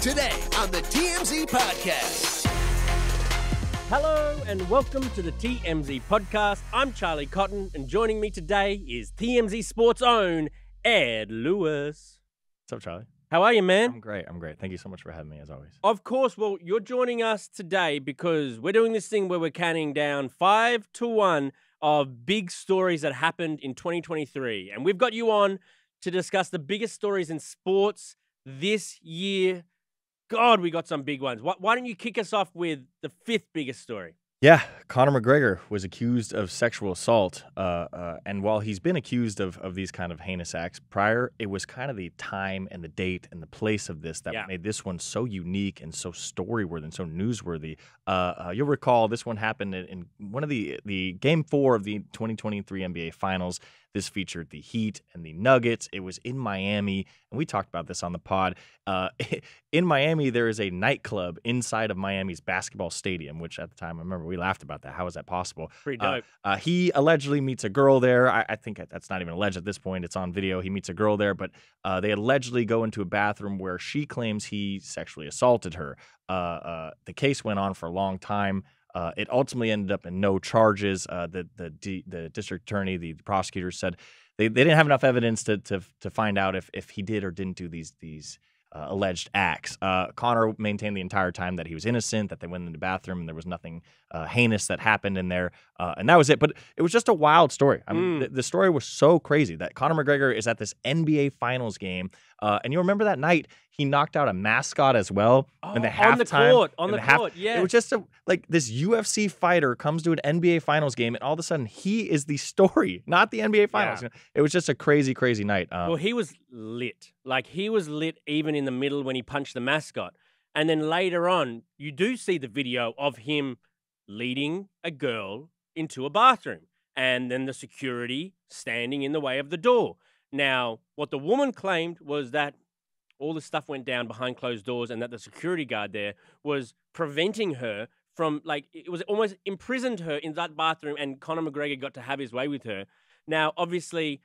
Today on the TMZ Podcast. Hello and welcome to the TMZ podcast. I'm Charlie Cotton, and joining me today is TMZ Sports' own Ed Lewis. What's up, Charlie? How are you, man? I'm great. I'm great. Thank you so much for having me, as always. Of course, well, you're joining us today because we're doing this thing where we're counting down five to one of big stories that happened in 2023. And we've got you on to discuss the biggest stories in sports this year. God, we got some big ones. Why, why don't you kick us off with the fifth biggest story? Yeah, Conor McGregor was accused of sexual assault, uh, uh, and while he's been accused of, of these kind of heinous acts prior, it was kind of the time and the date and the place of this that Yeah. made this one so unique and so story-worthy and so newsworthy. Uh, uh, you'll recall this one happened in, in one of the the game four of the 2023 NBA Finals. This featured the Heat and the Nuggets. It was in Miami, and we talked about this on the pod. Uh, in Miami, there is a nightclub inside of Miami's basketball stadium, which at the time, I remember we laughed about that. How is that possible? Pretty Uh, dope. uh, he allegedly meets a girl there. I, I think that's not even alleged at this point. It's on video. He meets a girl there, but uh, they allegedly go into a bathroom where she claims he sexually assaulted her. Uh, uh, the case went on for a long time. Uh, it ultimately ended up in no charges. Uh, the the D, the district attorney, the prosecutors said they, they didn't have enough evidence to to to find out if if he did or didn't do these these uh, alleged acts. Uh, Conor maintained the entire time that he was innocent, that they went in the bathroom and there was nothing uh, heinous that happened in there, uh, and that was it. But it was just a wild story. I mean, Mm. the, the story was so crazy that Conor McGregor is at this NBA Finals game, uh, and you remember that night he knocked out a mascot as well in the Oh, on the halftime. court, on the half- court, yeah. It was just a like this UFC fighter comes to an NBA Finals game, and all of a sudden he is the story, not the NBA Finals. Yeah. It was just a crazy, crazy night. Um, Well, he was lit. Like he was lit even in the middle when he punched the mascot. And then later on, you do see the video of him leading a girl into a bathroom and then the security standing in the way of the door. Now, what the woman claimed was that all the stuff went down behind closed doors and that the security guard there was preventing her from like it was almost imprisoned her in that bathroom and Conor McGregor got to have his way with her. Now, obviously,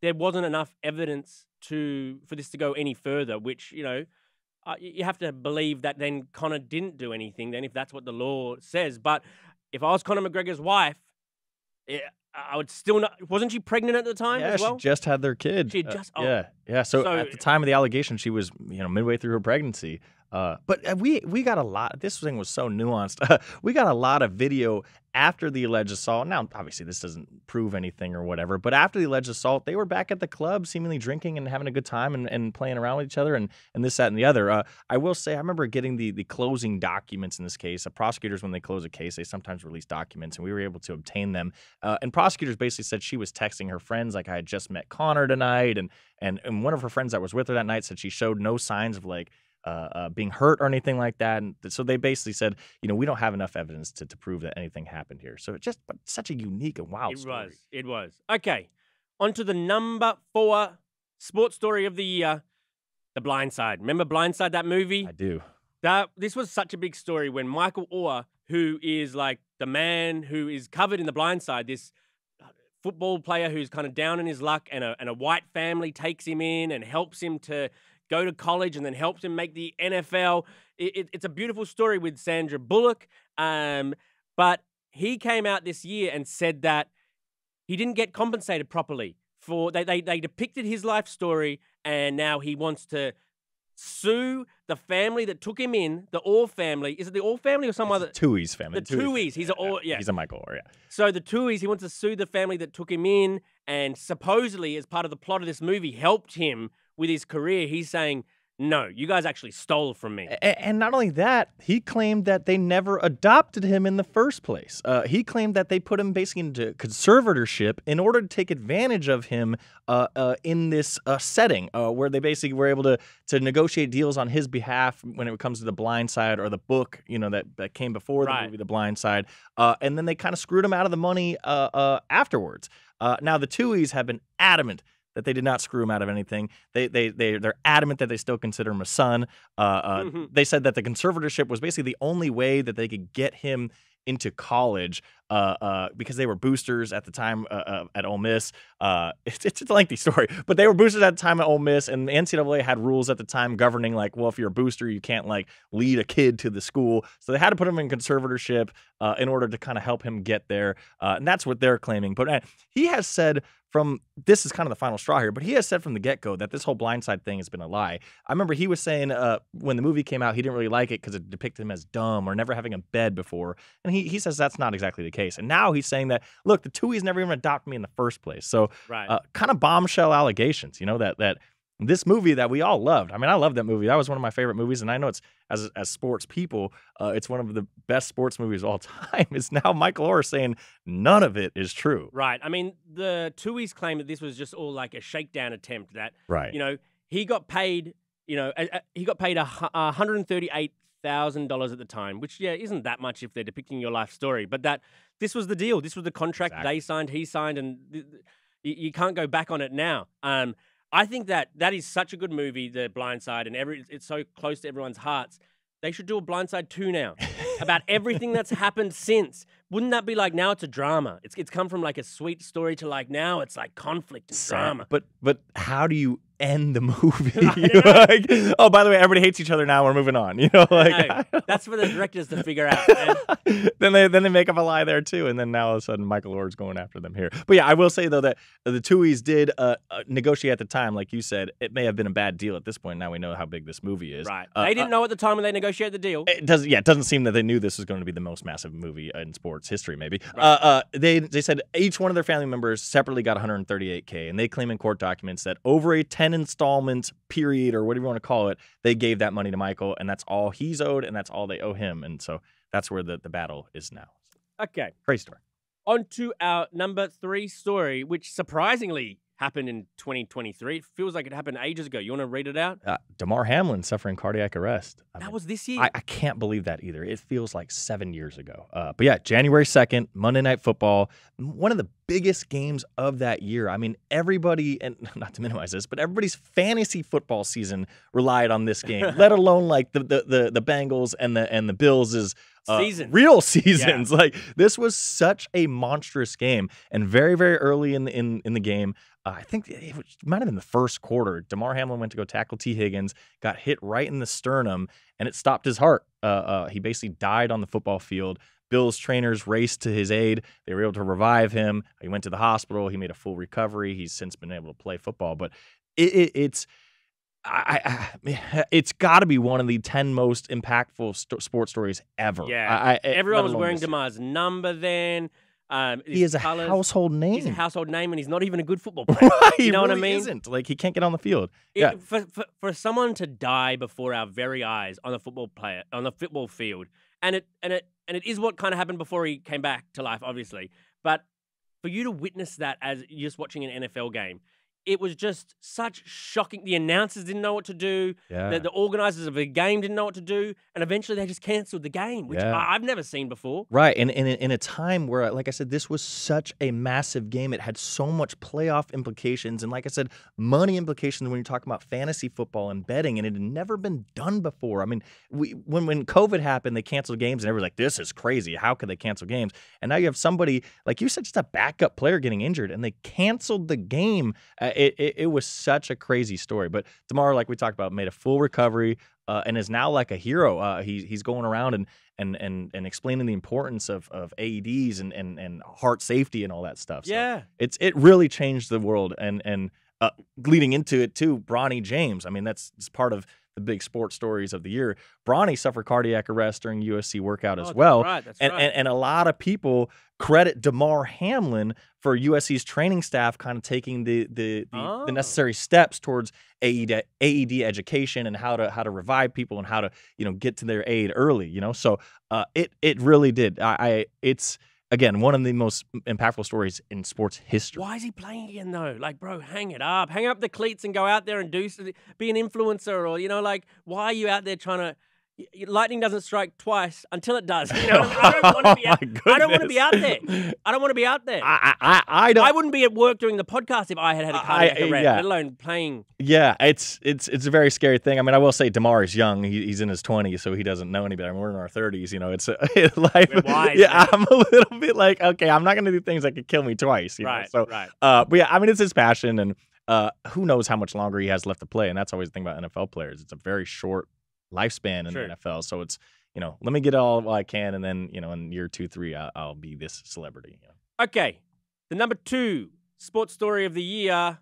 there wasn't enough evidence to for this to go any further, which you know uh, you have to believe that then Conor didn't do anything. Then, if that's what the law says, but if I was Conor McGregor's wife, eh, I would still not. Wasn't she pregnant at the time yeah, as well? she just had their kid. She Uh, just- oh. yeah, yeah. So, So- at the time of the allegation, she was you know midway through her pregnancy. Uh, but uh, we we got a lot. This thing was so nuanced. we got a lot of video after the alleged assault. Now, obviously, this doesn't prove anything or whatever. But after the alleged assault, they were back at the club, seemingly drinking and having a good time and, and playing around with each other and and this that and the other. Uh, I will say, I remember getting the the closing documents in this case. Uh, prosecutors, when they close a case, they sometimes release documents, and we were able to obtain them. Uh, and prosecutors basically said she was texting her friends like I had just met Conor tonight, and and and one of her friends that was with her that night said she showed no signs of like. Uh, uh, being hurt or anything like that, and so they basically said, you know, we don't have enough evidence to, to prove that anything happened here. So it just, but such a unique and wild it story. was. It was. Okay. On to the number four sports story of the year The Blind Side. Remember Blind Side, that movie? I do. That this was such a big story when Michael Oher, who is like the man who is covered in the blind side, this uh, football player who's kind of down in his luck, and a and a white family takes him in and helps him to go to college, and then helps him make the NFL. It, it- it's a beautiful story with Sandra Bullock. Um, but he came out this year and said that he didn't get compensated properly for they they, they depicted his life story, and now he wants to sue the family that took him in, the Oher family. Is it the Oher family or some It's other? Tuohy's family. The Tuohys. He's a Oher. Yeah. He's a Michael Oher. Yeah. So the Tuohys, he wants to sue the family that took him in, and supposedly, as part of the plot of this movie, helped him with his career. He's saying, "No, you guys actually stole from me." And not only that, he claimed that they never adopted him in the first place. Uh, he claimed that they put him basically into conservatorship in order to take advantage of him uh, uh, in this uh, setting, uh, where they basically were able to to negotiate deals on his behalf when it comes to the Blind Side or the book, you know, that, that came before the movie The Blind Side. Uh, and then they kind of screwed him out of the money uh, uh, afterwards. Uh, now the Tuohys have been adamant that they did not screw him out of anything. They they they they're adamant that they still consider him a son. Uh, uh, Mhm. They said that the conservatorship was basically the only way that they could get him into college uh, uh, because they were boosters at the time uh, uh, at Ole Miss. Uh, it's, it's a lengthy story, but they were boosters at the time at Ole Miss, and the NCAA had rules at the time governing like, well, if you're a booster, you can't like lead a kid to the school, so they had to put him in conservatorship uh, in order to kind of help him get there, uh, and that's what they're claiming. But uh, he has said from this is kind of the final straw here, but he has said from the get go that this whole blindside thing has been a lie. I remember he was saying uh, when the movie came out, he didn't really like it because it depicted him as dumb or never having a bed before. And he, he says that's not exactly the case. And now he's saying that, look, the Tuohys never even adopted me in the first place. So Right. uh, kind of bombshell allegations, you know, that that this movie that we all loved. I mean, I love that movie. That was one of my favorite movies, and I know it's as as sports people, uh, it's one of the best sports movies of all time. Is now Michael Oher saying none of it is true. Right. I mean, the Tuohys claim that this was just all like a shakedown attempt. That Right. you know he got paid. You know, a, a- he got paid a a hundred and thirty-eight thousand dollars at the time, which yeah isn't that much if they're depicting your life story. But that this was the deal. This was the contract Exactly. they signed. He signed, and th- th- you, you can't go back on it now. Um, I think that that is such a good movie, The Blind Side, and every it's so close to everyone's hearts. They should do a Blind Side two now about everything that's happened since. Wouldn't that be like now it's a drama? It's it's come from like a sweet story to like now it's like conflict and Sad. drama. But but how do you end the movie? Know. like, oh, by the way, everybody hates each other now. We're moving on. You know, like No, that's for the directors to figure out. then they then they make up a lie there too, and then now all of a sudden Michael Oher's going after them here. But yeah, I will say though that the Tuohys did uh, uh, negotiate at the time, like you said. It may have been a bad deal at this point. Now we know how big this movie is. Right. Uh, they didn't uh, know at the time when they negotiated the deal. it doesn't. Yeah, it doesn't seem that they knew this was going to be the most massive movie in sports history. Maybe. Uh, uh, they they said each one of their family members separately got 138k, and they claim in court documents that over a 10 installment period or whatever you want to call it, they gave that money to Michael, and that's all he's owed, and that's all they owe him, and so that's where the, the battle is now. Okay. Crazy story. On to our number three story, which surprisingly happened in 2023. It feels like it happened ages ago. You want to read it out? Uh, Damar Hamlin suffering cardiac arrest. I That mean, was this year. I, I can't believe that either. It feels like seven years ago. Uh, but yeah, January 2nd, Monday Night Football, one of the biggest games of that year. I mean, everybody, and not to minimize this, but everybody's fantasy football season relied on this game, let alone like the, the, the, the Bengals and the, and the Bills' is uh, Season. real seasons. Like this was such a monstrous game, and very very early in the, in in the game, uh, I think it might have been the first quarter. Damar Hamlin went to go tackle Tee Higgins, got hit right in the sternum, and it stopped his heart. Uh, uh, he basically died on the football field. Bill's trainers raced to his aid. They were able to revive him. He went to the hospital. He made a full recovery. He's since been able to play football, but it, it, it's. I, I, it's got to be one of the ten most impactful st- sports stories ever. Yeah. I, I, Everyone was wearing Damar's number then. Um, He is a household name. He's a household name, and he's not even a good football player. Right, You know what I mean? Isn't like he can't get on the field. It- Yeah. for, for for someone to die before our very eyes on the football player on the football field, and it and it and it is what kind of happened before he came back to life, obviously. But for you to witness that as you're just watching an NFL game, it was just such shocking. The announcers didn't know what to do. Yeah. The, the organizers of the game didn't know what to do, and eventually they just canceled the game, which Yeah. I, I've never seen before. Right, and in, in a time where, like I said, this was such a massive game. It had so much playoff implications, and like I said, money implications when you're talking about fantasy football and betting, and it had never been done before. I mean, we when when COVID happened, they canceled games, and everyone's like, "This is crazy. How could they cancel games?" And now you have somebody like you said, just a backup player getting injured, and they canceled the game. Uh, it, it it was such a crazy story. But Damar, like we talked about, made a full recovery. Uh, and is now like a hero. Uh, he's he's going around and and and and explaining the importance of of AEDs and and and heart safety and all that stuff. So Yeah, it's it really changed the world. And and uh, leading into it too, Bronny James. I mean, that's, that's part of the big sports stories of the year. Bronny suffered cardiac arrest during USC workout Oh, as well. right, that's and, right. and and a lot of people credit Damar Hamlin for USC's training staff kind of taking the the the, Oh. the necessary steps towards AED, AED education and how to how to revive people and how to you know get to their aid early. You know, so uh, it it really did. I, I it's again one of the most impactful stories in sports history. Why is he playing again though? Like, bro, hang it up. Hang up the cleats and go out there and do be an influencer or you know, like, why are you out there trying to lightning doesn't strike twice until it does. You know, I, don't want to be. Oh Out, my I don't want to be out there. I don't want to be out there. I, I, I don't. I wouldn't be at work doing the podcast if I had had a cardiac I- arrest, yeah. let alone playing. Yeah, it's it's it's a very scary thing. I mean, I will say Damar is young; he, he's in his twenties, so he doesn't know any better. I mean, we're in our thirties, you know. It's life. We're wise, yeah, man. I'm a little bit like, okay, I'm not going to do things that could kill me twice. You Right. Know? So, right. uh, but yeah, I mean, it's his passion, and uh, who knows how much longer he has left to play. And that's always the thing about NFL players; it's a very short lifespan in Sure. the NFL. So it's you know, let me get all I can, and then you know, in year two, three, I'll, I'll be this celebrity. You know? Okay. The number two sports story of the year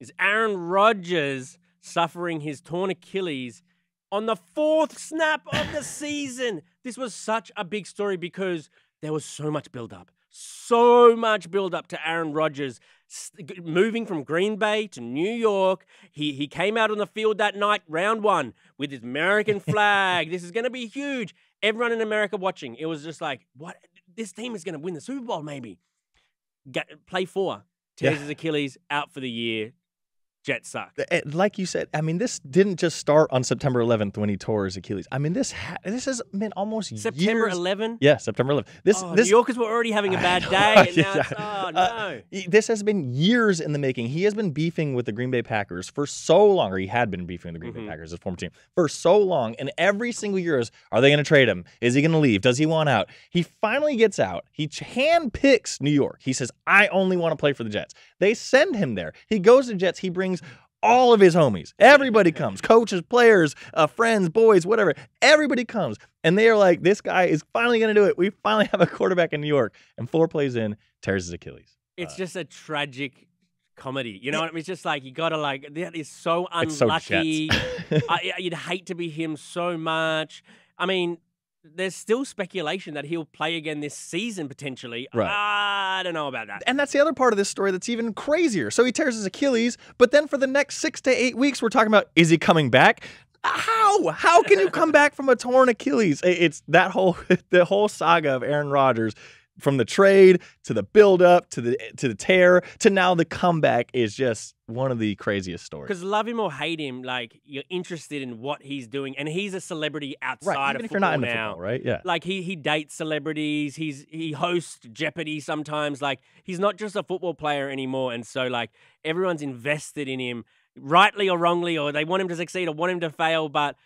is Aaron Rodgers suffering his torn Achilles on the fourth snap of the season. This was such a big story because there was so much build up. So much build up to Aaron Rodgers moving from Green Bay to New York. He he came out on the field that night, round one, with his American flag. this is going to be huge. Everyone in America watching, it was just like, what? This team is going to win the Super Bowl, maybe. Get, play four, tears Yeah. his Achilles, out for the year. Jets suck. Eh, Like you said, I mean, this didn't just start on September 11th when he tore his Achilles. I mean, this ha- this has been almost September years. 11. Yeah, September 11th. This oh, this New Yorkers were already having a bad day, and now it's, oh no. Uh, This has been years in the making. He has been beefing with the Green Bay Packers for so long, or he had been beefing with the Green Mhm. Bay Packers, his former team, for so long. And every single year is, are they going to trade him? Is he going to leave? Does he want out? He finally gets out. He hand picks New York. He says, I only want to play for the Jets. They send him there. He goes to Jets. He brings all of his homies. Everybody comes, coaches, players, uh, friends, boys, whatever. Everybody comes. And they are like, this guy is finally going to do it. We finally have a quarterback in New York. And four plays in, tears his Achilles. It's Uh, just a tragic comedy. You know what I mean? It's just like you gotta like that is so so unlucky. Jets. I, you'd hate to be him so much. I mean, there's still speculation that he'll play again this season potentially. Right. I don't know about that. and that's the other part of this story that's even crazier. So he tears his Achilles, but then for the next six to eight weeks, we're talking about is he coming back? How? How can you come back from a torn Achilles? It's that whole the whole saga of Aaron Rodgers, from the trade to the build up to the to the tear to now the comeback is just one of the craziest stories. Because love him or hate him, like you're interested in what he's doing, and he's a celebrity outside Right, of if football you're not now. football, right? Yeah. Like he he dates celebrities. He's he hosts Jeopardy sometimes. Like he's not just a football player anymore. And so like everyone's invested in him, rightly or wrongly, or they want him to succeed or want him to fail. But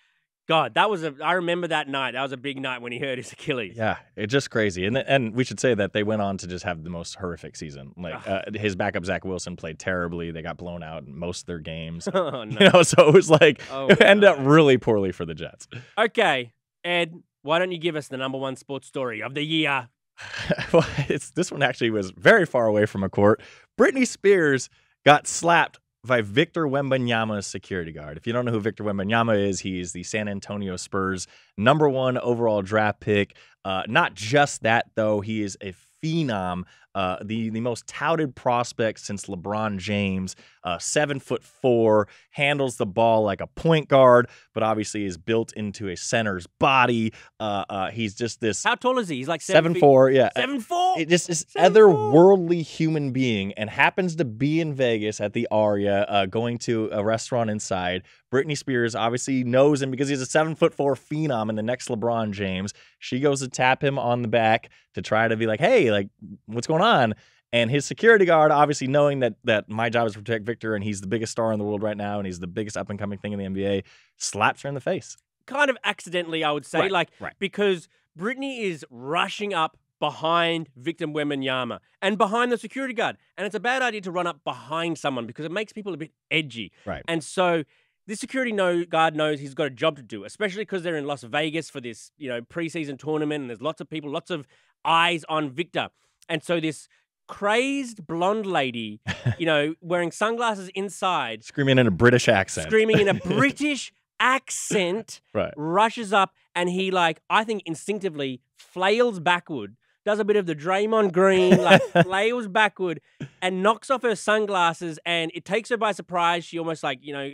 God, that was a I remember that night. That was a big night when he hurt his Achilles. Yeah, it's just crazy, and and we should say that they went on to just have the most horrific season. Like uh, his backup Zach Wilson played terribly. They got blown out in most of their games. oh no. You know, so it was like Oh, it ended up really poorly for the Jets. Okay, Ed, why don't you give us the number one sports story of the year? well, it's this one actually was very far away from a court. Britney Spears got slapped by Victor Wembanyama's security guard. If you don't know who Victor Wembanyama is, he's the San Antonio Spurs number one overall draft pick. Uh, not just that though, he is a phenom, uh, the the most touted prospect since LeBron James. Uh, seven foot four, handles the ball like a point guard, but obviously is built into a center's body. Uh, uh, he's just this How tall is he? He's like seven seven, four, yeah. Seven four. It just this Seven otherworldly human being and happens to be in Vegas at the Aria, uh, going to a restaurant inside. Britney Spears obviously knows him because he's a seven foot four phenom and the next LeBron James. She goes to tap him on the back to try to be like, hey, like, what's going on? And his security guard, obviously knowing that that my job is to protect Victor and he's the biggest star in the world right now and he's the biggest up and coming thing in the NBA, slaps her in the face. kind of accidentally, I would say, Right, like right. because Britney is rushing up behind Victor Wembanyama and behind the security guard, and it's a bad idea to run up behind someone because it makes people a bit edgy. Right. And so this security know, guard knows he's got a job to do, especially because they're in Las Vegas for this, you know, preseason tournament, and there's lots of people, lots of eyes on Victor, and so this crazed blonde lady, you know, wearing sunglasses inside, Screaming in a British accent. screaming in a British accent right. rushes up and he like I think instinctively flails backward, does a bit of the Draymond Green, like flails backward and knocks off her sunglasses and it takes her by surprise. She almost like, you know,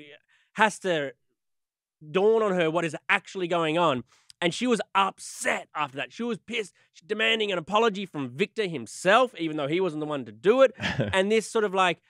has to dawn on her what is actually going on. And she was upset after that. She was pissed, She's demanding an apology from Victor himself, even though he wasn't the one to do it. and this sort of like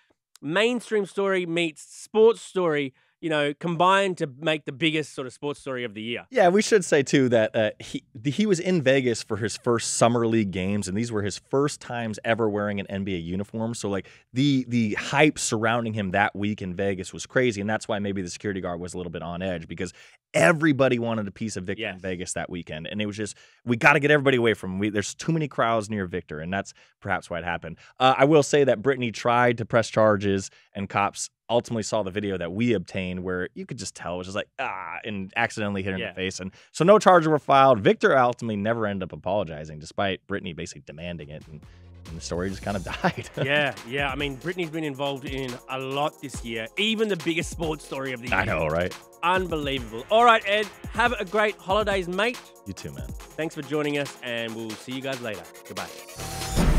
mainstream story meets sports story you know, combined to make the biggest sort of sports story of the year. Yeah, we should say too that uh, he he was in Vegas for his first summer league games, and these were his first times ever wearing an NBA uniform. So like the the hype surrounding him that week in Vegas was crazy, and that's why maybe the security guard was a little bit on edge because everybody wanted a piece of Victor Yes. in Vegas that weekend, and it was just we got to get everybody away from him. We, there's too many crowds near Victor, and that's perhaps why it happened. Uh, I will say that Britney tried to press charges, and cops ultimately saw the video that we obtained where you could just tell it was just like ah and accidentally hit her in the face and so no charges were filed victor ultimately never ended up apologizing despite britney basically demanding it and, and the story just kind of died yeah, yeah. I mean, Britney's been involved in a lot this year, even the biggest sports story of the year. i know right Unbelievable. All right, Ed, have a great holidays, mate. you too man Thanks for joining us, and we'll see you guys later. Goodbye.